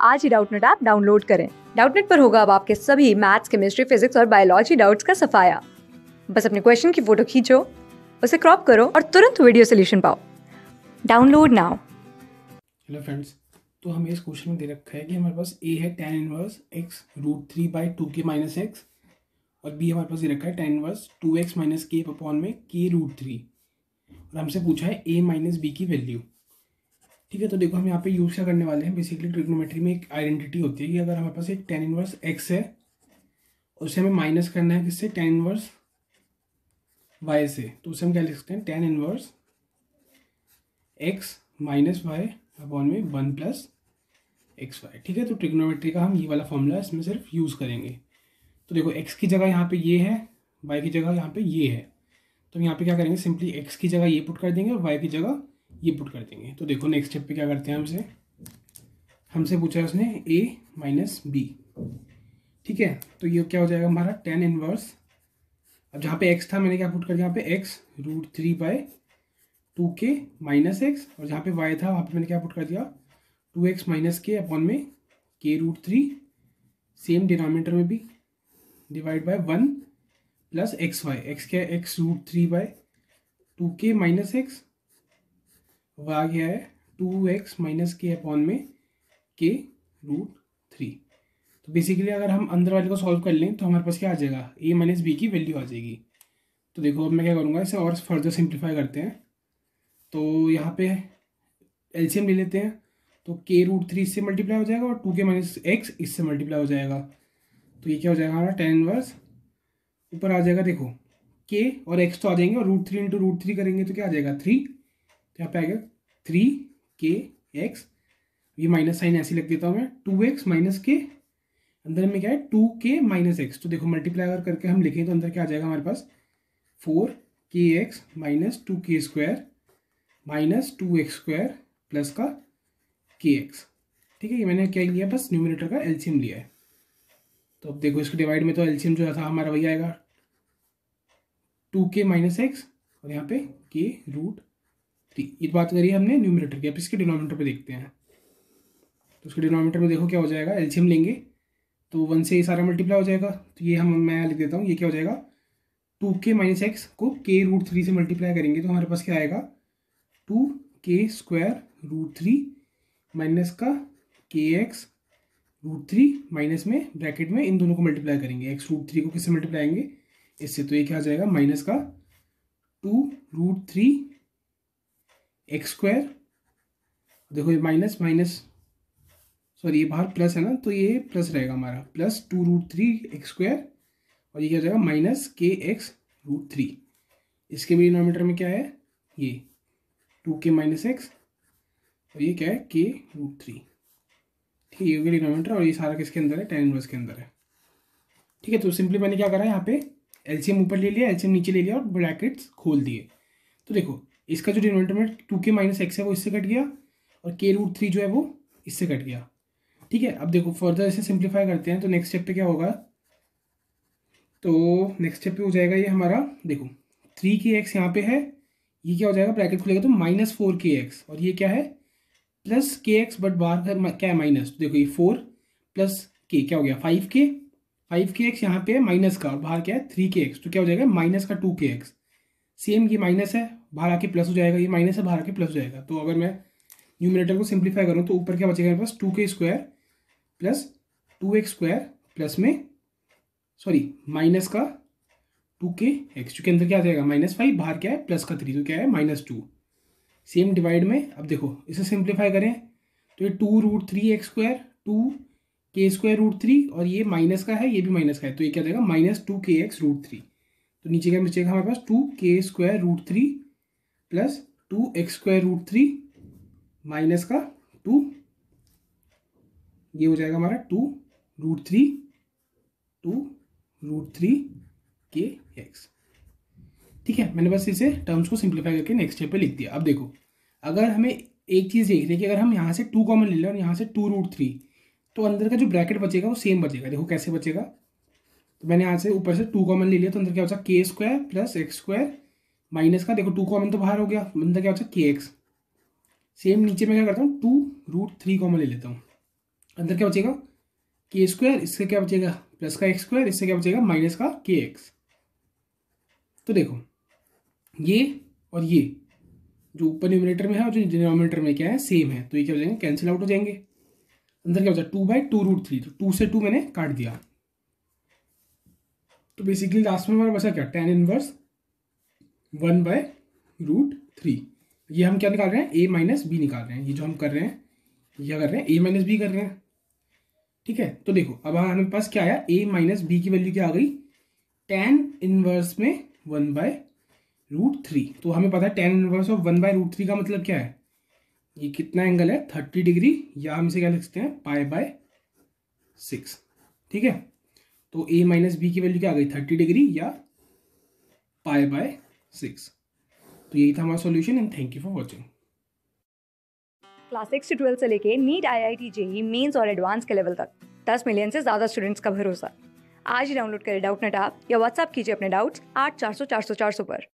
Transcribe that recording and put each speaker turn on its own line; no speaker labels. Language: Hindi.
आज ही डाउटनेट ऐप डाउनलोड करें। डाउटनेट पर होगा अब आपके सभी मैथ्स केमिस्ट्री फिजिक्स और बायोलॉजी डाउट्स का सफाया। बस अपने क्वेश्चन की फ़ोटो खींचो, उसे क्रॉप करो और तुरंत वीडियो सोल्यूशन पाओ। डाउनलोड नाउ
हेलो फ्रेंड्स तो हमें इस क्वेश्चन में दे रखा है कि हमारे पास ए है tan inverse x root three by two k minus x और बी हमारे पास दे रखा है tan inverse two x minus k upon में के रूट थ्री और हमसे पूछा है ए माइनस बी की वैल्यू ठीक है तो देखो हम यहाँ पे यूज़ क्या करने वाले हैं? बेसिकली ट्रिग्नोमेट्री में एक आइडेंटिटी होती है कि अगर हमारे पास एक टेन इनवर्स एक्स है, उसे हमें माइनस करना है किससे? टेन इनवर्स वाई से। तो उसे हम क्या लिख सकते हैं? Tan inverse x minus y upon में वन प्लस एक्स वाई ठीक है तो ट्रिग्नोमेट्री का हम ये वाला फॉर्मूला इसमें सिर्फ़ यूज़ करेंगे। तो देखो एक्स की जगह यहाँ पे ये है वाई की जगह यहाँ पे ये है। तो हम यहाँ पे क्या करेंगे? सिंपली एक्स की जगह ये पुट कर देंगे और वाई की जगह ये पुट कर देंगे। तो देखो नेक्स्ट स्टेप पे क्या करते हैं हमसे? हमसे पूछा है उसने ए माइनस बी ठीक है? तो ये क्या हो जाएगा हमारा? टेन इनवर्स अब जहाँ पे एक्स था, मैंने क्या पुट कर दिया? यहाँ पे x root three by two k minus x और जहाँ पे वाई था, वहाँ पे मैंने क्या पुट कर दिया? Two x minus k upon में k root three same denominator में भी divide by one plus x y x क्या x root three by two k minus x वह आ गया है two x minus k upon में के रूट थ्री तो बेसिकली अगर हम अंदर वाले को सॉल्व कर लें तो हमारे पास क्या आ जाएगा? ए माइनस बी की वैल्यू आ जाएगी. तो देखो, अब मैं क्या करूँगा? इसे और फर्दर सिंप्लीफाई करते हैं. तो यहाँ पे एलसीएम ले लेते हैं. तो के रूट थ्री इससे मल्टीप्लाई हो जाएगा और टू के माइनस एक्स इससे मल्टीप्लाई हो जाएगा. तो ये क्या हो जाएगा हमारा? टेन वर्स ऊपर आ जाएगा, देखो के और एक्स तो आ जाएँगे और root three into root three करेंगे तो क्या आ जाएगा? थ्री यहाँ पे आ गया? थ्री के एक्स। ये माइनस साइन ऐसे लिख देता हूँ मैं। टू एक्स माइनस के अंदर में क्या है? टू के माइनस एक्स। तो देखो मल्टीप्लाई अगर करके हम लिखें तो अंदर क्या आ जाएगा हमारे पास? Four k x minus two k square minus two x square plus का के एक्स। ठीक है, ये मैंने क्या लिया? बस न्यूमिनेटर का एल्शियम लिया है। तो अब देखो, इसको डिवाइड में तो एल्शियम जो था, हमारा वही आएगा। टू के माइनस एक्स और यहाँ पे के रूट ठीक, ये बात करिए हमने न्यूमिनेटर की। अब इसके डिनोमीटर पे देखते हैं। तो उसके डिनोमीटर में देखो क्या हो जाएगा एल्शियम लेंगे तो वन से ये सारा मल्टीप्लाई हो जाएगा। तो ये हम, मैं लिख देता हूँ, ये क्या हो जाएगा? टू के माइनस एक्स को के रूट थ्री से मल्टीप्लाई करेंगे तो हमारे पास क्या आएगा? टू के स्क्वायर रूट थ्री माइनस का k x root three minus में ब्रैकेट में, इन दोनों को मल्टीप्लाई करेंगे। एक्स रूट थ्री को किससे मल्टीप्लाई आएँगे? इससे तो ये क्या आ जाएगा? माइनस का two root three x square देखो ये माइनस माइनस सॉरी ये बाहर प्लस है ना तो ये प्लस रहेगा हमारा। Plus two root three x square और ये क्या हो जाएगा माइनस के एक्स रूट थ्री इसके भी डिनोमीटर में क्या है? ये टू के माइनस एक्स और ये क्या है? के रूट थ्री ठीक है, ये हो डिनोमीटर और ये सारा किसके अंदर है? टेन इनवर्स के अंदर है। ठीक है तो सिंपली मैंने क्या करा यहाँ पे? एलसीएम ऊपर ले लिया एलसीएम नीचे ले लिया, और ब्रैकेट्स खोल दिए। तो देखो इसका जो डिनोमीटर में टू के माइनस एक्स है, वो इससे कट गया और के रूट थ्री जो है, वो इससे कट गया। ठीक है, अब देखो फर्दर इसे सिंप्लीफाई करते हैं तो नेक्स्ट स्टेप पे क्या होगा? तो नेक्स्ट स्टेप पे हो जाएगा ये हमारा, देखो थ्री के एक्स यहाँ पे है, ये क्या हो जाएगा ब्रैकेट खुलेगा तो माइनस फोर के एक्स और ये क्या है? प्लस के एक्स बट बाहर क्या है? माइनस देखो ये फोर प्लस के क्या हो गया? फाइव के फाइव के एक्स यहाँ पे है माइनस का, और बाहर क्या है? थ्री के एक्स तो क्या हो जाएगा? माइनस का टू के एक्स सेम ये माइनस है बाहर आके प्लस हो जाएगा, ये माइनस है बाहर आके प्लस हो जाएगा। तो अगर मैं न्यूमिनेटर को सिंप्लीफाई करूँ तो ऊपर क्या बचेगा मेरे पास? Two k square plus two x square plus में सॉरी माइनस का टू के एक्स चूँकि अंदर क्या आ जाएगा? माइनस फाइव बाहर क्या है? प्लस का थ्री तो क्या है? माइनस टू सेम डिवाइड में, अब देखो, इसे सिंप्लीफाई करें तो ये two root three x square two k square root three और ये माइनस का है, ये भी माइनस का है। तो ये क्या जाएगा? Minus two k x root three तो नीचे क्या बचेगा हमारे पास? Two k square root three plus two x square root three minus का टू, ये हो जाएगा हमारा two root three, two root three k x. ठीक है, मैंने बस इसे टर्म्स को सिंप्लीफाई करके नेक्स्ट स्टेप पे लिख दिया। अब देखो, अगर हमें एक चीज़ देख रही है कि अगर हम यहाँ से टू कॉमन ले लें और यहाँ से टू रूट थ्री तो अंदर का जो ब्रैकेट बचेगा वो सेम बचेगा। देखो कैसे बचेगा? तो मैंने यहाँ से ऊपर से टू कॉमन ले लिया तो अंदर क्या बचा k square plus x square minus का, देखो टू कॉमन तो बाहर हो गया। अंदर क्या होता है के एक्स सेम नीचे में क्या करता हूँ? टू रूट थ्री कॉमन ले लेता हूँ। अंदर क्या बचेगा? के स्क्वायर इससे क्या बचेगा? प्लस का एक्स स्क्वायर इससे क्या बचेगा? माइनस का के एक्स तो देखो, ये और ये, जो ऊपर न्यूमिनेटर में है और जो डिनोमिनेटर में क्या है सेम है। तो ये क्या हो जाएँगे? कैंसिल आउट हो जाएँगे। अंदर क्या बचा? Two by two root three तो टू से टू मैंने काट दिया। तो बेसिकली लास्ट में हमारा बचा क्या? Tan inverse one by root three. ये हम क्या निकाल रहे हैं? ए माइनस बी निकाल रहे हैं। ये जो हम कर रहे हैं, ये क्या कर रहे हैं? ए माइनस बी कर रहे हैं। ठीक है? तो देखो, अब हमारे पास क्या आया? ए माइनस बी की वैल्यू क्या आ गई? टेन इनवर्स में वन बाय रूट थ्री। तो हमें पता है tan inverse of one by root three का मतलब क्या है? ये कितना एंगल है? थर्टी डिग्री, या हम इसे क्या लिख सकते हैं? Pi by six. ठीक है? तो ए माइनस बी की वैल्यू क्या आ गई? थर्टी डिग्री, या पाई बाय सिक्स। तो यही था हमारा solution and thank you for watching
class six से ट्वेल्थ से लेके NEET I I T JEE Mains और एडवांस के लेवल तक। दस मिलियन से ज़्यादा स्टूडेंट्स का भरोसा। आज ही डाउनलोड करें डाउट नेट आप या व्हाट्सअप कीजिए अपने डाउट्स आठ चार सौ चार सौ चार सौ पर।